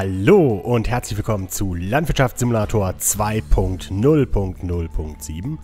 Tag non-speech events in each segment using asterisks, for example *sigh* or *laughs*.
Hallo und herzlich willkommen zu Landwirtschaftssimulator 2.0.0.7.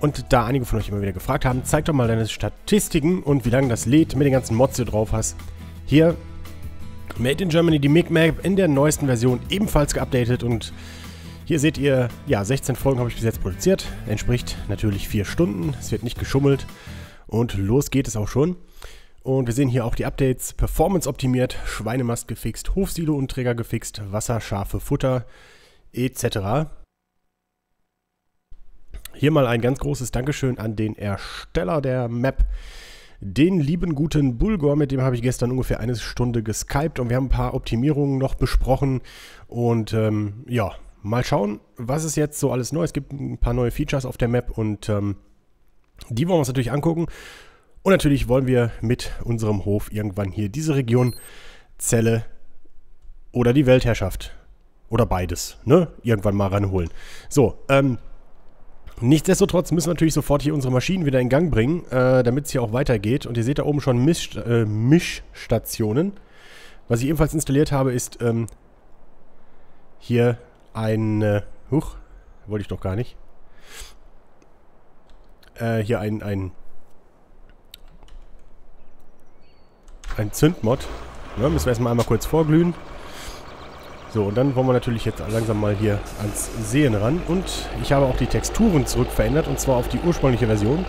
Und da einige von euch immer wieder gefragt haben, zeig doch mal deine Statistiken und wie lange das lädt mit den ganzen Mods, die du drauf hast. Hier, Made in Germany, die MIG Map in der neuesten Version ebenfalls geupdatet und hier seht ihr, ja, 16 Folgen habe ich bis jetzt produziert. Entspricht natürlich 4 Stunden, es wird nicht geschummelt und los geht es auch schon. Und wir sehen hier auch die Updates. Performance optimiert, Schweinemast gefixt, Hofsilo und Träger gefixt, Wasser, Schafe, Futter etc. Hier mal ein ganz großes Dankeschön an den Ersteller der Map, den lieben guten Bulgor, mit dem habe ich gestern ungefähr eine Stunde geskypt und wir haben ein paar Optimierungen noch besprochen. Und ähm, ja, mal schauen, was es jetzt so alles neu. Es gibt ein paar neue Features auf der Map und ähm, die wollen wir uns natürlich angucken. Und natürlich wollen wir mit unserem Hof irgendwann hier diese Region, Zelle oder die Weltherrschaft oder beides, ne? Irgendwann mal ranholen. So, ähm, nichtsdestotrotz müssen wir natürlich sofort hier unsere Maschinen wieder in Gang bringen, äh, damit es hier auch weitergeht. Und ihr seht da oben schon Misch, äh, Mischstationen. Was ich ebenfalls installiert habe, ist ähm, hier ein, äh, huch, wollte ich doch gar nicht. Äh, hier ein, ein ein Zündmod. Ja, müssen wir erstmal einmal kurz vorglühen. So, und dann wollen wir natürlich jetzt langsam mal hier ans Sehen ran. Und ich habe auch die Texturen zurück verändert, und zwar auf die ursprüngliche Version.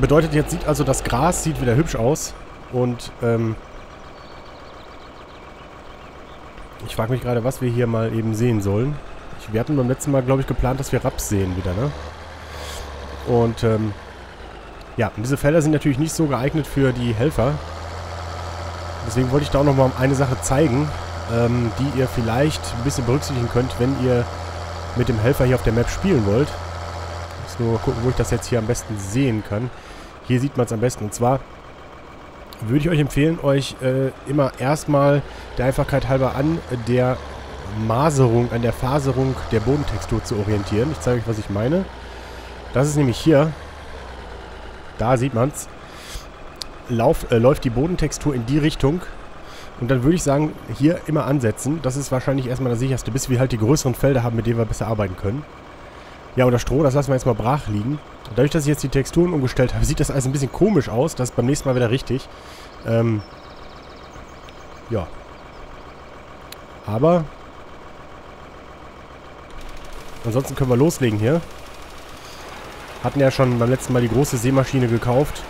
Bedeutet, jetzt sieht also das Gras sieht wieder hübsch aus. Und, ähm... Ich frage mich gerade, was wir hier mal eben sehen sollen. wir hatten beim letzten Mal, glaube ich, geplant, dass wir Raps sehen wieder, ne? Und, ähm... Ja, und diese Felder sind natürlich nicht so geeignet für die Helfer. Deswegen wollte ich da auch nochmal eine Sache zeigen, ähm, die ihr vielleicht ein bisschen berücksichtigen könnt, wenn ihr mit dem Helfer hier auf der Map spielen wollt. Ich muss nur gucken, wo ich das jetzt hier am besten sehen kann. Hier sieht man es am besten. Und zwar würde ich euch empfehlen, euch äh, immer erstmal der Einfachkeit halber an der Maserung, an der Faserung der Bodentextur zu orientieren. Ich zeige euch, was ich meine. Das ist nämlich hier da sieht man es, äh, läuft die Bodentextur in die Richtung. Und dann würde ich sagen, hier immer ansetzen. Das ist wahrscheinlich erstmal das sicherste, bis wir halt die größeren Felder haben, mit denen wir besser arbeiten können. Ja, und das Stroh, das lassen wir jetzt mal brach liegen. dadurch, dass ich jetzt die Texturen umgestellt habe, sieht das alles ein bisschen komisch aus. Das ist beim nächsten Mal wieder richtig. Ähm, ja. Aber ansonsten können wir loslegen hier. Hatten ja schon beim letzten Mal die große Seemaschine gekauft.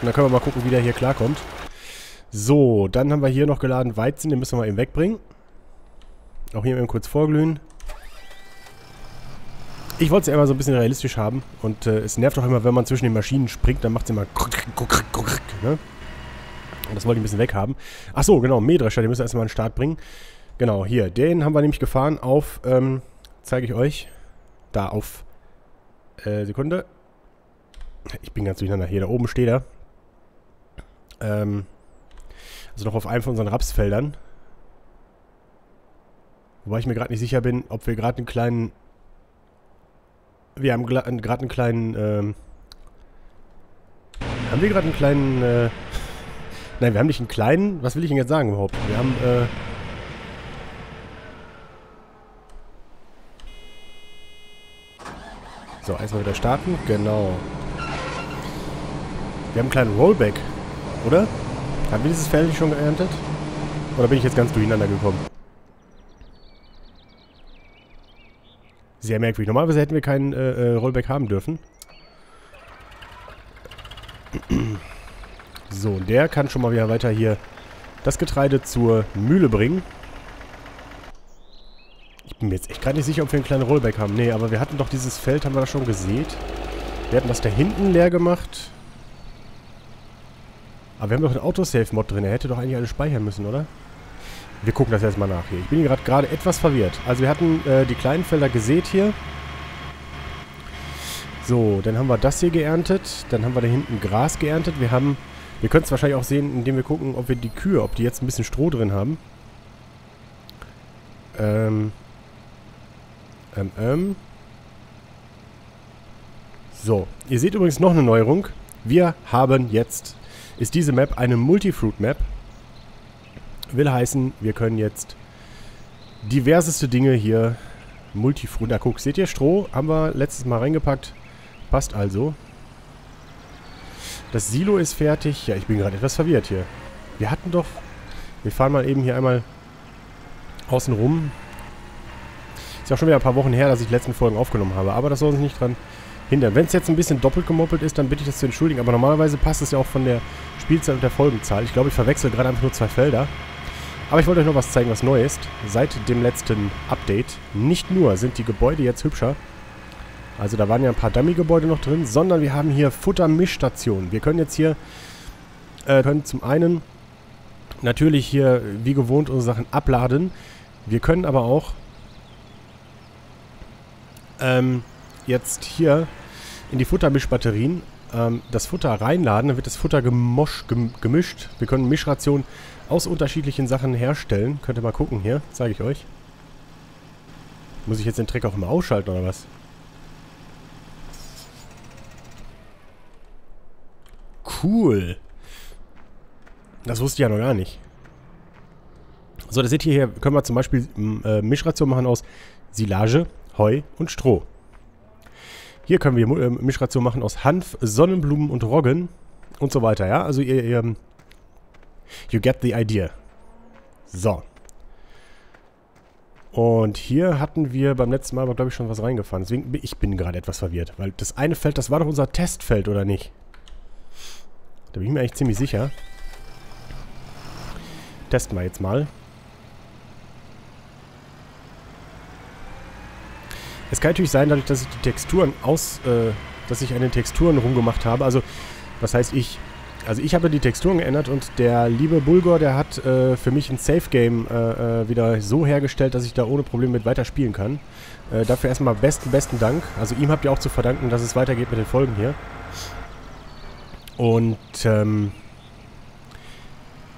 Und dann können wir mal gucken, wie der hier klarkommt. So, dann haben wir hier noch geladen Weizen. Den müssen wir mal eben wegbringen. Auch hier eben kurz vorglühen. Ich wollte es ja immer so ein bisschen realistisch haben. Und äh, es nervt auch immer, wenn man zwischen den Maschinen springt. Dann macht es immer... Ne? Und das wollte ich ein bisschen weghaben. Achso, genau, Mähdrescher. Den müssen wir erstmal an den Start bringen. Genau, hier. Den haben wir nämlich gefahren auf... Ähm, zeige ich euch. Da, auf äh, Sekunde. Ich bin ganz durcheinander. Hier, da oben steht er. Ähm, also noch auf einem von unseren Rapsfeldern. Wobei ich mir gerade nicht sicher bin, ob wir gerade einen kleinen... Wir haben gerade einen kleinen... Ähm, haben wir gerade einen kleinen... Äh, *laughs* nein, wir haben nicht einen kleinen... Was will ich denn jetzt sagen überhaupt? Wir haben... Äh, So, erstmal wieder starten. Genau. Wir haben einen kleinen Rollback, oder? Haben wir dieses Feld schon geerntet? Oder bin ich jetzt ganz durcheinander gekommen? Sehr merkwürdig. Normalerweise hätten wir keinen äh, äh Rollback haben dürfen. So, der kann schon mal wieder weiter hier das Getreide zur Mühle bringen bin mir jetzt echt gar nicht sicher, ob wir einen kleinen Rollback haben. Nee, aber wir hatten doch dieses Feld, haben wir da schon gesehen. Wir hatten das da hinten leer gemacht. Aber wir haben doch einen Autosave-Mod drin. Er hätte doch eigentlich alles speichern müssen, oder? Wir gucken das erstmal nach hier. Ich bin gerade gerade etwas verwirrt. Also wir hatten äh, die kleinen Felder gesät hier. So, dann haben wir das hier geerntet. Dann haben wir da hinten Gras geerntet. Wir haben... Wir können es wahrscheinlich auch sehen, indem wir gucken, ob wir die Kühe, ob die jetzt ein bisschen Stroh drin haben. Ähm, ähm, ähm. So, ihr seht übrigens noch eine Neuerung. Wir haben jetzt, ist diese Map eine Multifruit-Map. Will heißen, wir können jetzt diverseste Dinge hier multifruit. Da guck, seht ihr, Stroh haben wir letztes Mal reingepackt. Passt also. Das Silo ist fertig. Ja, ich bin gerade etwas verwirrt hier. Wir hatten doch... Wir fahren mal eben hier einmal außen rum. Ja schon wieder ein paar Wochen her, dass ich die letzten Folgen aufgenommen habe. Aber das soll uns nicht dran hindern. Wenn es jetzt ein bisschen doppelt gemoppelt ist, dann bitte ich das zu entschuldigen. Aber normalerweise passt es ja auch von der Spielzeit und der Folgenzahl. Ich glaube, ich verwechsel gerade einfach nur zwei Felder. Aber ich wollte euch noch was zeigen, was neu ist. Seit dem letzten Update. Nicht nur sind die Gebäude jetzt hübscher. Also da waren ja ein paar Dummy-Gebäude noch drin, sondern wir haben hier Futtermischstationen. Wir können jetzt hier, äh, können zum einen natürlich hier wie gewohnt unsere Sachen abladen. Wir können aber auch ähm, jetzt hier in die Futtermischbatterien ähm, das Futter reinladen, dann wird das Futter gemosch, gem, gemischt. Wir können Mischrationen aus unterschiedlichen Sachen herstellen. Könnt ihr mal gucken hier, zeige ich euch. Muss ich jetzt den Trick auch immer ausschalten oder was? Cool. Das wusste ich ja noch gar nicht. So, da seht ihr hier, können wir zum Beispiel äh, Mischration machen aus Silage, Heu und Stroh. Hier können wir äh, Mischration machen aus Hanf, Sonnenblumen und Roggen und so weiter, ja? Also ihr, ihr you get the idea. So. Und hier hatten wir beim letzten Mal, glaube ich, schon was reingefahren. Deswegen ich bin gerade etwas verwirrt. Weil das eine Feld, das war doch unser Testfeld, oder nicht? Da bin ich mir eigentlich ziemlich sicher. Testen wir jetzt mal. Es kann natürlich sein, dadurch, dass ich die Texturen aus, äh, dass ich an den Texturen rumgemacht habe. Also, was heißt ich? Also ich habe die Texturen geändert und der liebe Bulgor, der hat äh, für mich ein Safe-Game äh, äh, wieder so hergestellt, dass ich da ohne Probleme mit weiter spielen kann. Äh, dafür erstmal besten, besten Dank. Also ihm habt ihr auch zu verdanken, dass es weitergeht mit den Folgen hier. Und ähm,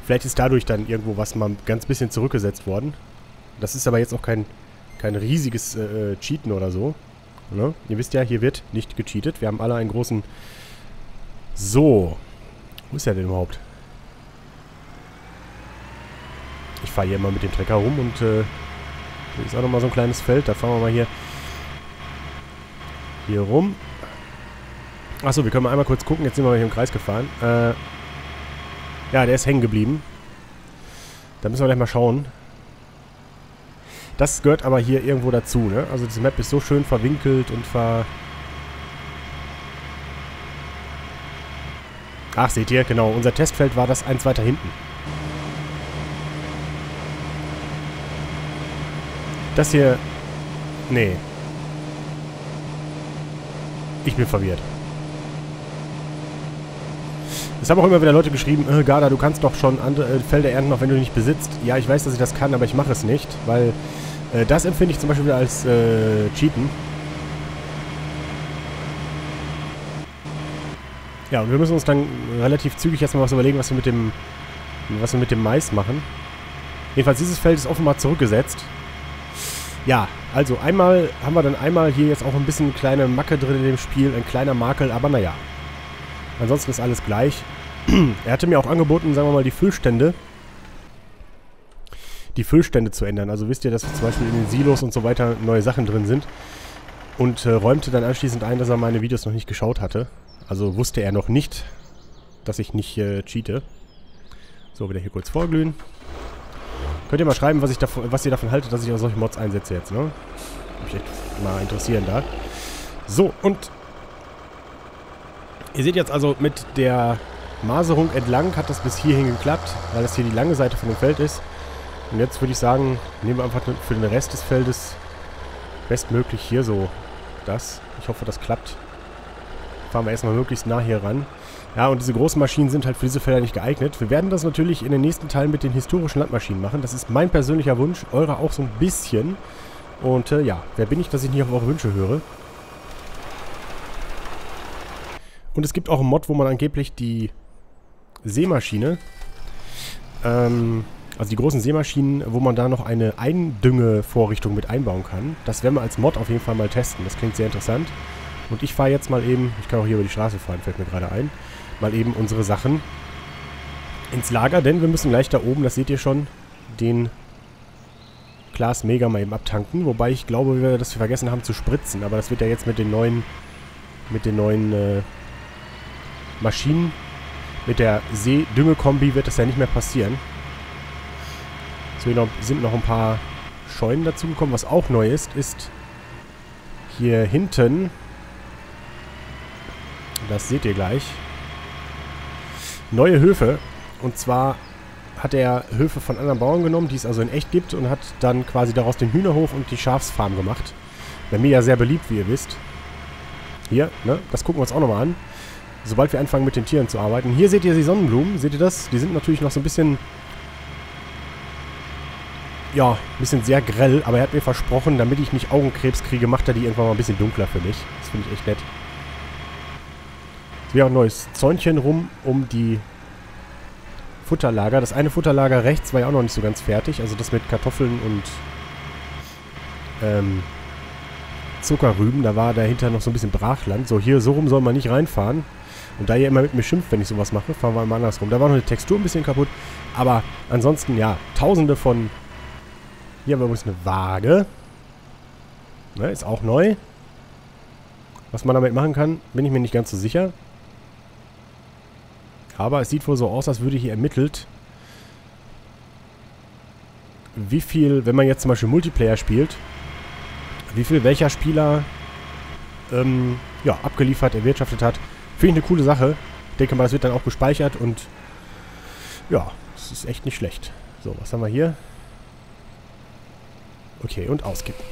vielleicht ist dadurch dann irgendwo was mal ganz bisschen zurückgesetzt worden. Das ist aber jetzt auch kein kein riesiges äh, äh, Cheaten oder so. Ne? Ihr wisst ja, hier wird nicht gecheatet. Wir haben alle einen großen... So. Wo ist er denn überhaupt? Ich fahre hier immer mit dem Trecker rum und äh, hier ist auch nochmal so ein kleines Feld. Da fahren wir mal hier hier rum. Achso, wir können mal einmal kurz gucken. Jetzt sind wir hier im Kreis gefahren. Äh, ja, der ist hängen geblieben. Da müssen wir gleich mal schauen. Das gehört aber hier irgendwo dazu, ne? Also das Map ist so schön verwinkelt und ver... Ach, seht ihr, genau. Unser Testfeld war das eins weiter hinten. Das hier... Nee. Ich bin verwirrt. Es haben auch immer wieder Leute geschrieben, äh, Garda, du kannst doch schon andere äh, Felder ernten, auch wenn du nicht besitzt. Ja, ich weiß, dass ich das kann, aber ich mache es nicht, weil äh, das empfinde ich zum Beispiel wieder als äh, Cheaten. Ja, und wir müssen uns dann relativ zügig erstmal was überlegen, was wir mit dem, was wir mit dem Mais machen. Jedenfalls, dieses Feld ist offenbar zurückgesetzt. Ja, also einmal haben wir dann einmal hier jetzt auch ein bisschen kleine Macke drin in dem Spiel, ein kleiner Makel, aber naja. Ansonsten ist alles gleich. *clears throat* er hatte mir auch angeboten, sagen wir mal, die Füllstände die Füllstände zu ändern. Also wisst ihr, dass zum Beispiel in den Silos und so weiter neue Sachen drin sind. Und äh, räumte dann anschließend ein, dass er meine Videos noch nicht geschaut hatte. Also wusste er noch nicht, dass ich nicht äh, cheate. So, wieder hier kurz vorglühen. Könnt ihr mal schreiben, was, ich davon, was ihr davon haltet, dass ich auch solche Mods einsetze jetzt, ne? Mich echt mal interessieren da. So, und ihr seht jetzt also mit der Maserung entlang hat das bis hierhin geklappt, weil das hier die lange Seite von dem Feld ist. Und jetzt würde ich sagen, nehmen wir einfach für den Rest des Feldes bestmöglich hier so das. Ich hoffe, das klappt. Fahren wir erstmal möglichst nah hier ran. Ja, und diese großen Maschinen sind halt für diese Felder nicht geeignet. Wir werden das natürlich in den nächsten Teilen mit den historischen Landmaschinen machen. Das ist mein persönlicher Wunsch, eurer auch so ein bisschen. Und äh, ja, wer bin ich, dass ich nicht auf eure Wünsche höre? Und es gibt auch einen Mod, wo man angeblich die Seemaschine ähm, also die großen Seemaschinen, wo man da noch eine Eindüngevorrichtung mit einbauen kann. Das werden wir als Mod auf jeden Fall mal testen. Das klingt sehr interessant. Und ich fahre jetzt mal eben, ich kann auch hier über die Straße fahren, fällt mir gerade ein, mal eben unsere Sachen ins Lager, denn wir müssen gleich da oben, das seht ihr schon, den Glas Mega mal eben abtanken. Wobei ich glaube, dass wir vergessen haben zu spritzen. Aber das wird ja jetzt mit den neuen, mit den neuen äh, Maschinen, mit der See-Dünge-Kombi wird das ja nicht mehr passieren. So sind noch ein paar Scheunen dazugekommen. Was auch neu ist, ist hier hinten, das seht ihr gleich, neue Höfe. Und zwar hat er Höfe von anderen Bauern genommen, die es also in echt gibt und hat dann quasi daraus den Hühnerhof und die Schafsfarm gemacht. Bei mir ja sehr beliebt, wie ihr wisst. Hier, ne, das gucken wir uns auch nochmal an. Sobald wir anfangen mit den Tieren zu arbeiten. Hier seht ihr die Sonnenblumen, seht ihr das? Die sind natürlich noch so ein bisschen, ja, ein bisschen sehr grell, aber er hat mir versprochen, damit ich nicht Augenkrebs kriege, macht er die irgendwann mal ein bisschen dunkler für mich. Das finde ich echt nett. Es wäre auch ein neues Zäunchen rum um die Futterlager. Das eine Futterlager rechts war ja auch noch nicht so ganz fertig. Also das mit Kartoffeln und ähm, Zuckerrüben. Da war dahinter noch so ein bisschen Brachland. So, hier, so rum soll man nicht reinfahren. Und da ihr immer mit mir schimpft, wenn ich sowas mache, fahren wir mal andersrum. Da war noch die Textur ein bisschen kaputt. Aber ansonsten, ja, tausende von... Hier haben wir übrigens eine Waage. Ne, ist auch neu. Was man damit machen kann, bin ich mir nicht ganz so sicher. Aber es sieht wohl so aus, als würde hier ermittelt, wie viel, wenn man jetzt zum Beispiel Multiplayer spielt, wie viel welcher Spieler ähm, ja, abgeliefert, erwirtschaftet hat. Finde ich eine coole Sache. Ich denke mal, das wird dann auch gespeichert und ja, es ist echt nicht schlecht. So, was haben wir hier? Okay, und auskippen.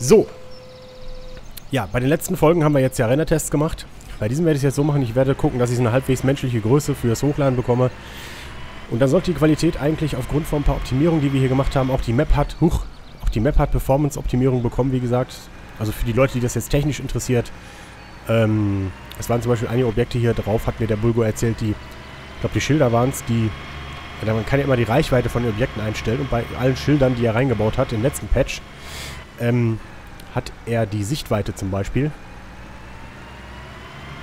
So. Ja, bei den letzten Folgen haben wir jetzt ja Rennertests gemacht. Bei diesem werde ich es jetzt so machen, ich werde gucken, dass ich so eine halbwegs menschliche Größe fürs Hochladen bekomme. Und dann sollte die Qualität eigentlich aufgrund von ein paar Optimierungen, die wir hier gemacht haben, auch die Map hat, huch, die Map hat Performance-Optimierung bekommen, wie gesagt. Also für die Leute, die das jetzt technisch interessiert. Ähm, es waren zum Beispiel einige Objekte hier drauf, hat mir der Bulgo erzählt, die, ich glaube die Schilder waren es, die, ja, man kann ja immer die Reichweite von den Objekten einstellen und bei allen Schildern, die er reingebaut hat, im letzten Patch, ähm, hat er die Sichtweite zum Beispiel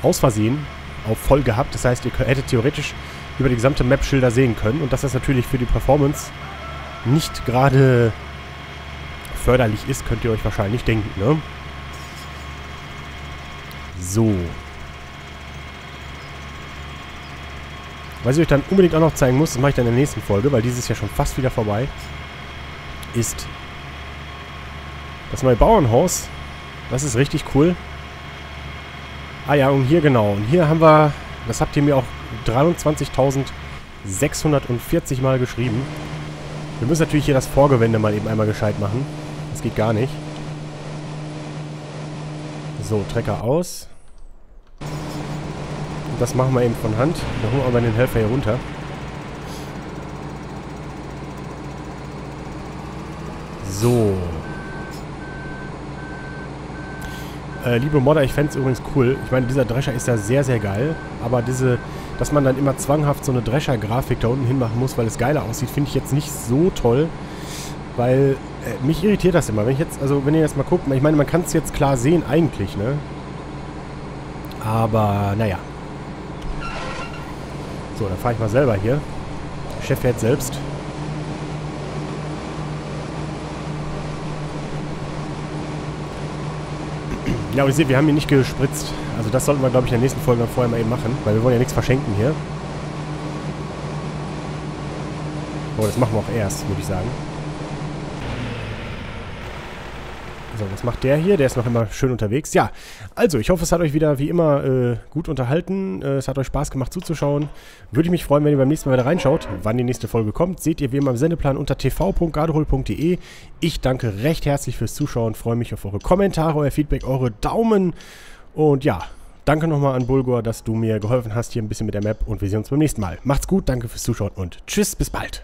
aus Versehen auf voll gehabt. Das heißt, ihr hättet theoretisch über die gesamte Map Schilder sehen können. Und das natürlich für die Performance nicht gerade förderlich ist, könnt ihr euch wahrscheinlich denken, ne? So. Was ich euch dann unbedingt auch noch zeigen muss, das mache ich dann in der nächsten Folge, weil dieses ist ja schon fast wieder vorbei, ist das neue Bauernhaus. Das ist richtig cool. Ah ja, und hier genau. Und hier haben wir, das habt ihr mir auch 23.640 Mal geschrieben. Wir müssen natürlich hier das Vorgewände mal eben einmal gescheit machen. Das geht gar nicht. So, Trecker aus. Und das machen wir eben von Hand. Dann holen wir aber den Helfer hier runter. So. Äh, liebe Modder, ich fände es übrigens cool. Ich meine, dieser Drescher ist ja sehr, sehr geil. Aber diese, dass man dann immer zwanghaft so eine Drescher-Grafik da unten hinmachen muss, weil es geiler aussieht, finde ich jetzt nicht so toll. Weil äh, mich irritiert das immer. Wenn ich jetzt, also wenn ihr jetzt mal guckt, ich meine, man kann es jetzt klar sehen eigentlich, ne? Aber, naja. So, dann fahre ich mal selber hier. Chef fährt selbst. Ja, und ihr seht, wir haben hier nicht gespritzt. Also das sollten wir, glaube ich, in der nächsten Folge vorher mal eben machen, weil wir wollen ja nichts verschenken hier. Oh, das machen wir auch erst, würde ich sagen. So, was macht der hier? Der ist noch immer schön unterwegs. Ja, also, ich hoffe, es hat euch wieder wie immer äh, gut unterhalten. Äh, es hat euch Spaß gemacht zuzuschauen. Würde ich mich freuen, wenn ihr beim nächsten Mal wieder reinschaut. Wann die nächste Folge kommt, seht ihr wie immer im Sendeplan unter tv.garderol.de. Ich danke recht herzlich fürs Zuschauen, freue mich auf eure Kommentare, euer Feedback, eure Daumen. Und ja, danke nochmal an Bulgor, dass du mir geholfen hast hier ein bisschen mit der Map. Und wir sehen uns beim nächsten Mal. Macht's gut, danke fürs Zuschauen und tschüss, bis bald.